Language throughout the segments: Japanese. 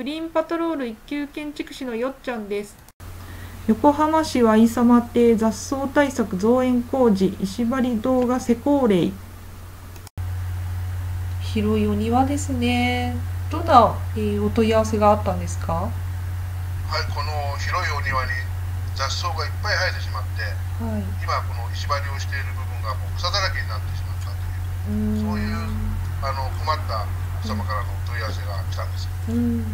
グリーンパトロール一級建築士のよっちゃんです。横浜市は飯様邸雑草対策増援工事石張動画施工令広いお庭ですね。どんな、えーお問い合わせがあったんですか？ははい、この広いお庭に雑草がいっぱい生えてしまって、い。今この石張りをしている部分がもう草だらけになってしまったという、うそういうあの困った奥様からのお問い合わせが来たんです。うん。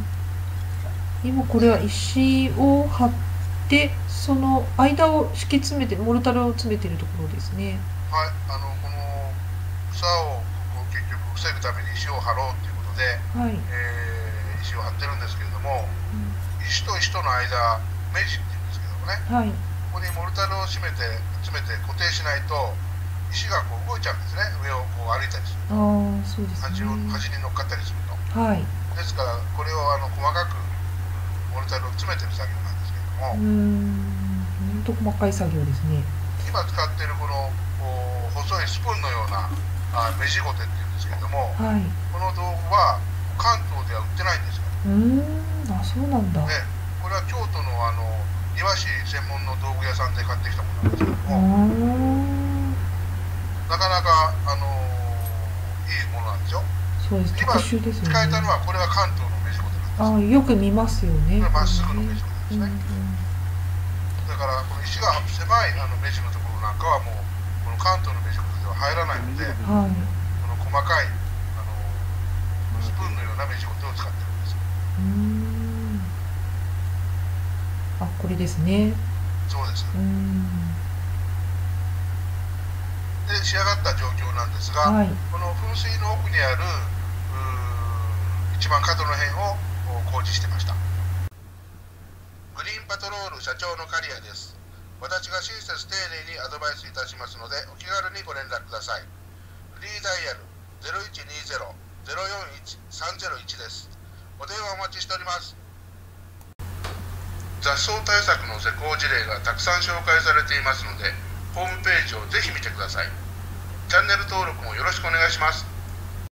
今これは石を張ってその間を敷き詰めてモルタルを詰めているところですね。はい、あのこの草を結局防ぐために石を張ろうということで、はい、えー石を張ってるんですけれども、石と石との間、目地っていうんですけどもね、はい。ここにモルタルを締めて詰めて固定しないと石がこう動いちゃうんですね、上をこう歩いたりするああそうです端をね端に乗っかったりすると。はい。ですからこれをあの細かくモルタルを詰めてる作業なんですけれども、うーん。ほんと細かい作業ですね。今使ってるこのこう細いスプーンのようなあ目地ごてっていうんですけれども。はい。この道具は関東では売ってないんですよ、うーん。あそうなんだ。ね、これは京都のあの庭師専門の道具屋さんで買ってきたものなんですけれどあも、ーなかなかあのいいものなんですよそうです。今特殊ですよ使えたのねはこれは関東の目地ごてなんです。あーよく見ますよね。まっすぐの目地ごてうんですね、だからこの石が狭いあの目地のところなんかはもうこの関東の目地ごてでは入らないのでうんはい。この細かいあのスプーンのような目地ごてを使ってるんですうーん。あこれですね。そうです。うーん。で仕上がった状況なんですが、はい。この噴水の奥にある一番角の辺を工事してました。グリーンパトロール社長の刈谷です。私が親切丁寧にアドバイスいたしますのでお気軽にご連絡ください。フリーダイヤル0120-041-301です。お電話お待ちしております。雑草対策の施工事例がたくさん紹介されていますのでホームページをぜひ見てくださいチャンネル登録もよろしくお願いします。